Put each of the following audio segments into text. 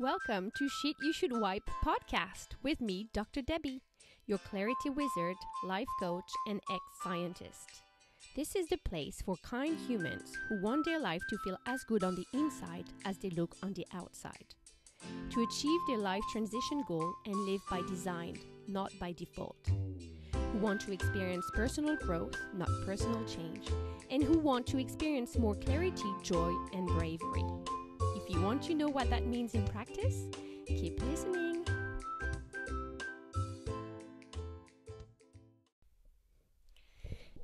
Welcome to Shit You Should Wipe podcast with me, Dr. Debbie, your clarity wizard, life coach, and ex scientist. This is the place for kind humans who want their life to feel as good on the inside as they look on the outside. To achieve their life transition goal and live by design, not by default. Who want to experience personal growth, not personal change, and who want to experience more clarity, joy, and bravery. If you want to know what that means in practice, keep listening.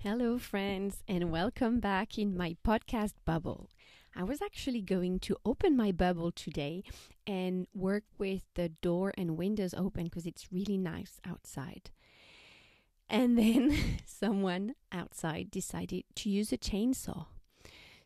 Hello, friends, and welcome back in my podcast bubble. I was actually going to open my bubble today and work with the door and windows open because it's really nice outside. And then someone outside decided to use a chainsaw.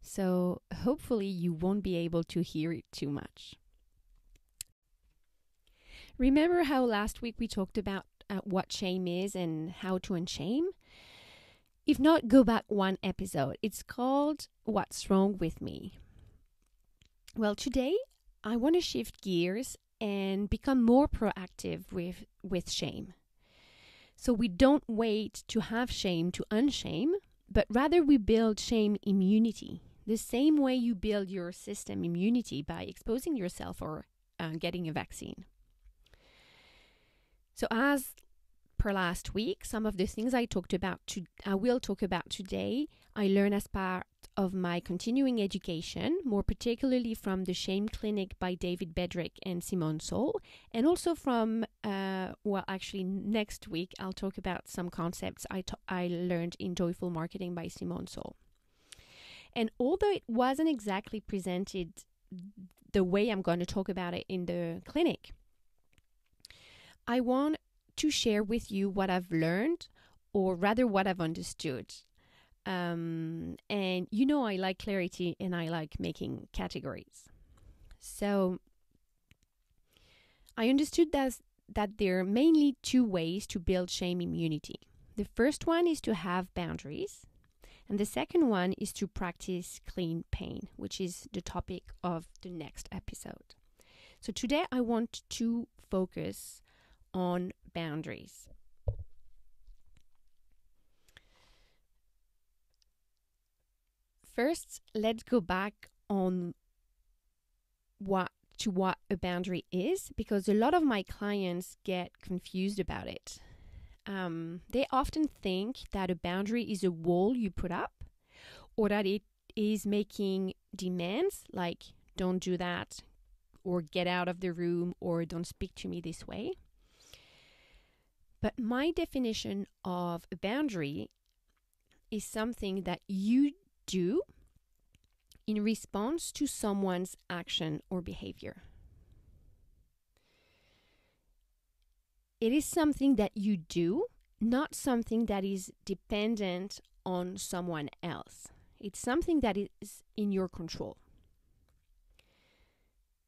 So hopefully you won't be able to hear it too much. Remember how last week we talked about uh, what shame is and how to unshame? If not, go back one episode. It's called What's Wrong with Me. Well, today I want to shift gears and become more proactive with, with shame. So we don't wait to have shame to unshame, but rather we build shame immunity. The same way you build your system immunity by exposing yourself or uh, getting a vaccine. So, as per last week, some of the things I talked about, to, I will talk about today, I learned as part of my continuing education, more particularly from the Shame Clinic by David Bedrick and Simone Seol, and also from, uh, well, actually, next week I'll talk about some concepts I, t- I learned in Joyful Marketing by Simone Seol. And although it wasn't exactly presented the way I'm going to talk about it in the clinic, I want to share with you what I've learned, or rather, what I've understood. Um, and you know, I like clarity and I like making categories. So I understood that, that there are mainly two ways to build shame immunity. The first one is to have boundaries, and the second one is to practice clean pain, which is the topic of the next episode. So today I want to focus on boundaries. First, let's go back on what to what a boundary is because a lot of my clients get confused about it. Um, they often think that a boundary is a wall you put up or that it is making demands like don't do that or get out of the room or don't speak to me this way. But my definition of a boundary is something that you do in response to someone's action or behavior. It is something that you do, not something that is dependent on someone else. It's something that is in your control.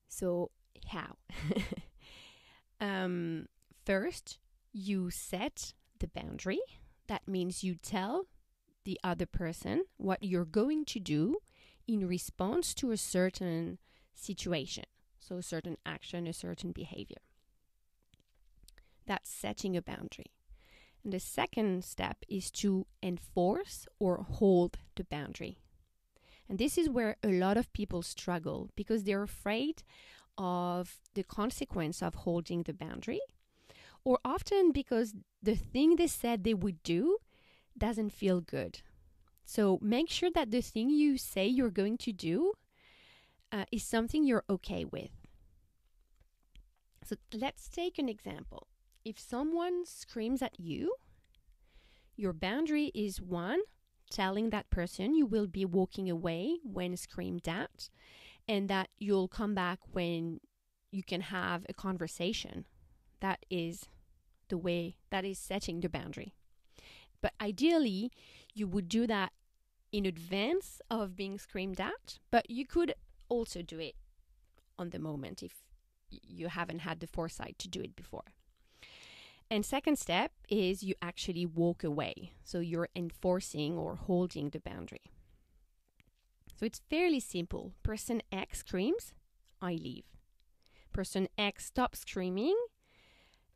So, how? um, first, you set the boundary. That means you tell the other person what you're going to do in response to a certain situation. So, a certain action, a certain behavior. That's setting a boundary. And the second step is to enforce or hold the boundary. And this is where a lot of people struggle because they're afraid of the consequence of holding the boundary, or often because the thing they said they would do doesn't feel good. So make sure that the thing you say you're going to do uh, is something you're okay with. So let's take an example. If someone screams at you, your boundary is one, telling that person you will be walking away when screamed at, and that you'll come back when you can have a conversation. That is the way, that is setting the boundary. But ideally, you would do that in advance of being screamed at, but you could also do it on the moment if you haven't had the foresight to do it before. And second step is you actually walk away. So you're enforcing or holding the boundary. So it's fairly simple. Person X screams, I leave. person X stops screaming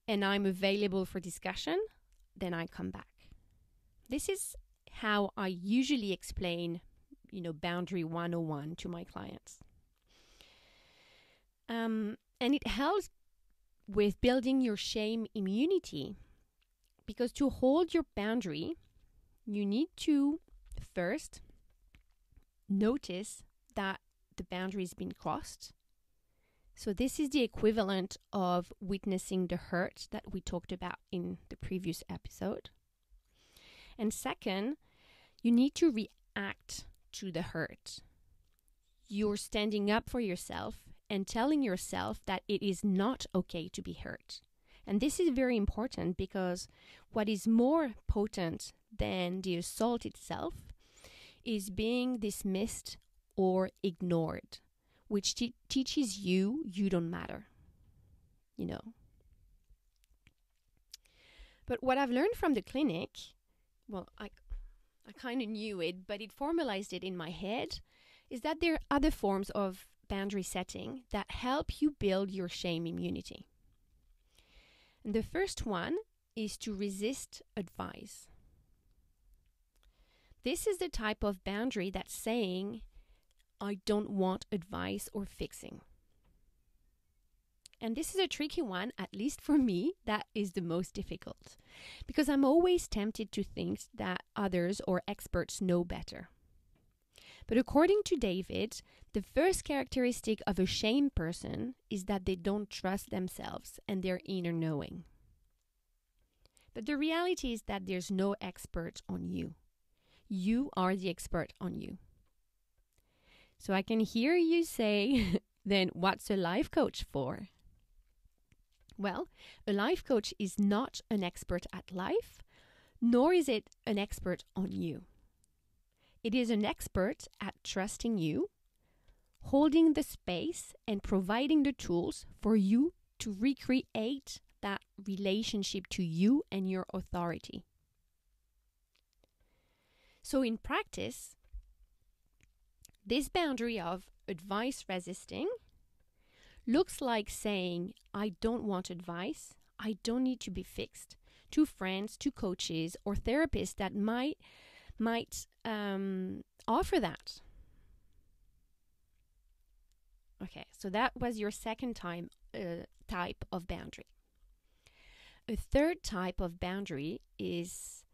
and I'm available for discussion, then I come back. This is how I usually explain, you know, boundary 101 to my clients. Um, and it helps with building your shame immunity because to hold your boundary, you need to first notice that the boundary has been crossed. So, this is the equivalent of witnessing the hurt that we talked about in the previous episode. And second, you need to react to the hurt. You're standing up for yourself and telling yourself that it is not okay to be hurt. And this is very important because what is more potent than the assault itself is being dismissed or ignored, which te- teaches you you don't matter. You know. But what I've learned from the clinic, well, I, I kind of knew it, but it formalized it in my head, is that there are other forms of boundary setting that help you build your shame immunity. And the first one is to resist advice. This is the type of boundary that's saying, I don't want advice or fixing. And this is a tricky one, at least for me, that is the most difficult. Because I'm always tempted to think that others or experts know better. But according to David, the first characteristic of a shame person is that they don't trust themselves and their inner knowing. But the reality is that there's no expert on you. You are the expert on you. So I can hear you say, then what's a life coach for? Well, a life coach is not an expert at life, nor is it an expert on you. It is an expert at trusting you, holding the space, and providing the tools for you to recreate that relationship to you and your authority. So, in practice, this boundary of advice resisting looks like saying, I don't want advice, I don't need to be fixed to friends, to coaches, or therapists that might might um, offer that. Okay, so that was your second time uh, type of boundary. A third type of boundary is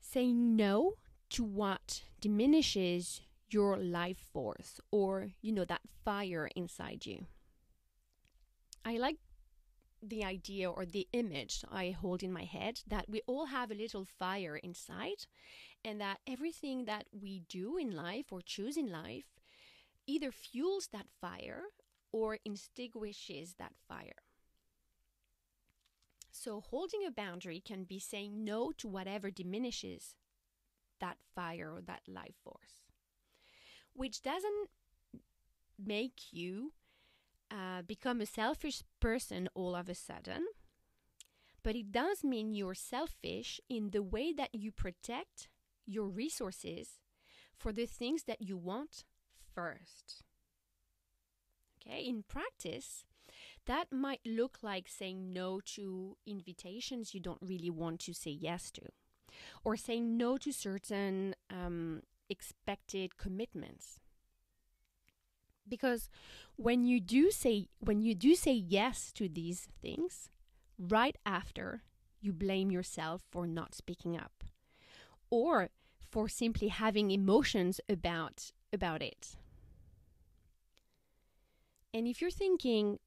saying no to what diminishes your life force or, you know, that fire inside you. I like the idea or the image I hold in my head that we all have a little fire inside, and that everything that we do in life or choose in life either fuels that fire or extinguishes that fire. So, holding a boundary can be saying no to whatever diminishes that fire or that life force, which doesn't make you uh, become a selfish person all of a sudden, but it does mean you're selfish in the way that you protect your resources for the things that you want first. Okay, in practice, that might look like saying no to invitations you don't really want to say yes to, or saying no to certain um, expected commitments because when you do say when you do say yes to these things right after you blame yourself for not speaking up or for simply having emotions about about it and if you're thinking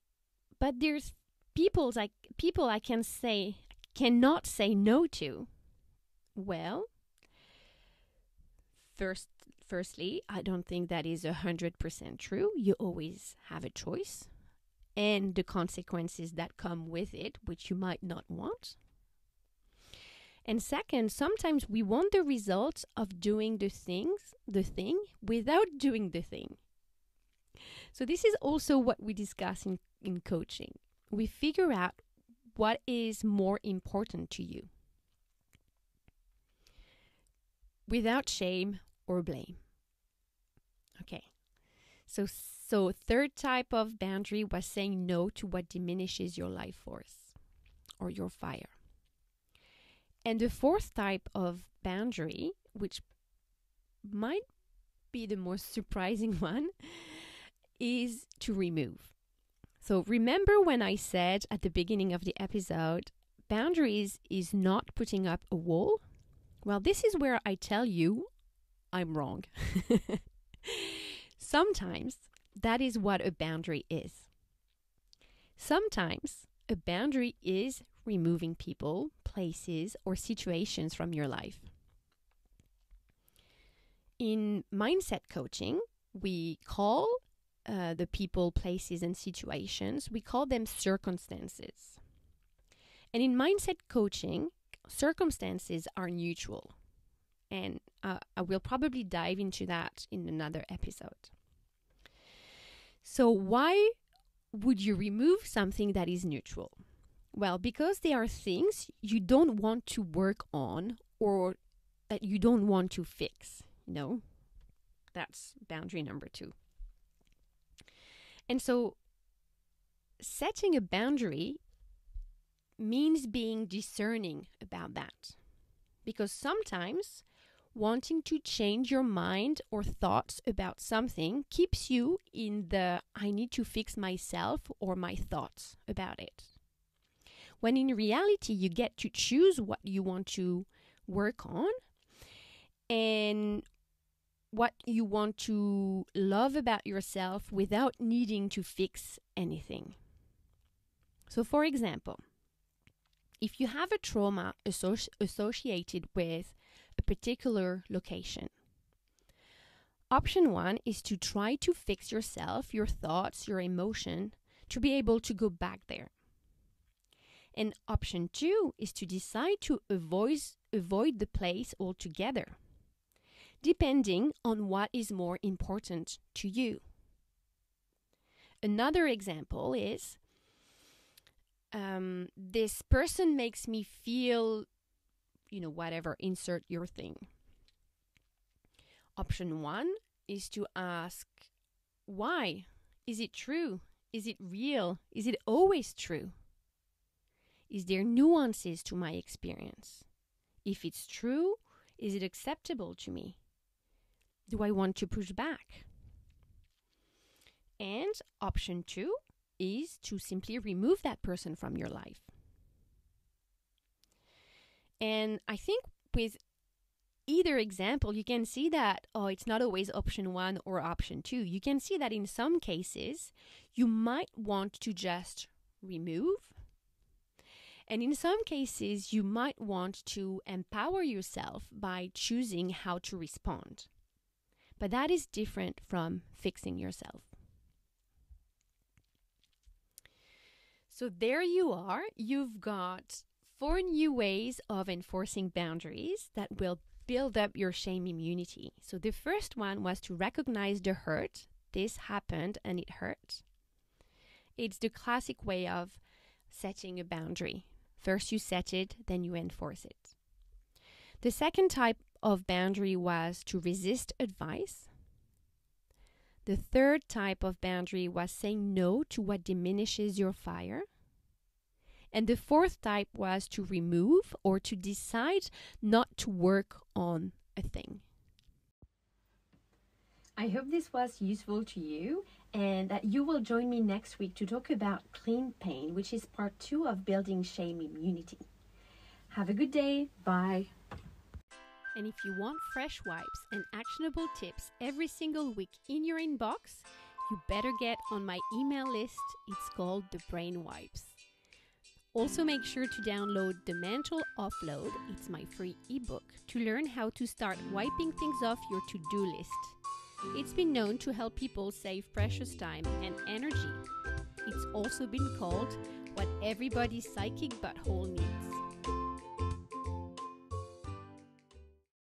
but there's people like people i can say cannot say no to well first Firstly, I don't think that is 100% true. You always have a choice and the consequences that come with it, which you might not want. And second, sometimes we want the results of doing the things, the thing, without doing the thing. So this is also what we discuss in, in coaching. We figure out what is more important to you. Without shame, or blame. Okay. So, so third type of boundary was saying no to what diminishes your life force or your fire. And the fourth type of boundary, which might be the most surprising one, is to remove. So remember when I said at the beginning of the episode, boundaries is not putting up a wall? Well, this is where I tell you I'm wrong. Sometimes that is what a boundary is. Sometimes a boundary is removing people, places, or situations from your life. In mindset coaching, we call uh, the people, places, and situations, we call them circumstances. And in mindset coaching, circumstances are neutral. And uh, I will probably dive into that in another episode. So, why would you remove something that is neutral? Well, because there are things you don't want to work on or that you don't want to fix. You know, that's boundary number two. And so, setting a boundary means being discerning about that. Because sometimes wanting to change your mind or thoughts about something keeps you in the I need to fix myself or my thoughts about it. When in reality, you get to choose what you want to work on and what you want to love about yourself without needing to fix anything. So, for example, if you have a trauma associ- associated with a particular location, option one is to try to fix yourself, your thoughts, your emotion, to be able to go back there. And option two is to decide to avoid, avoid the place altogether depending on what is more important to you. Another example is um, this person makes me feel, you know, whatever, insert your thing. Option one is to ask, why? Is it true? Is it real? Is it always true? Is there nuances to my experience? If it's true, is it acceptable to me? do I want to push back? And option two is to simply remove that person from your life. And I think with either example, you can see that, oh, it's not always option one or option two. You can see that in some cases, you might want to just remove. And in some cases, you might want to empower yourself by choosing how to respond. But that is different from fixing yourself. So there you are. You've got four new ways of enforcing boundaries that will build up your shame immunity. So the first one was to recognize the hurt. This happened and it hurt. It's the classic way of setting a boundary. First you set it, then you enforce it. The second type of boundary was to resist advice. The third type of boundary was saying no to what diminishes your fire. And the fourth type was to remove or to decide not to work on a thing. I hope this was useful to you and that you will join me next week to talk about clean pain, which is part two of building shame immunity. Have a good day. Bye. And if you want fresh wipes and actionable tips every single week in your inbox, you better get on my email list. It's called the Brain Wipes. Also, make sure to download the Mental Offload. It's my free ebook to learn how to start wiping things off your to do list. It's been known to help people save precious time and energy. It's also been called what everybody's psychic butthole needs.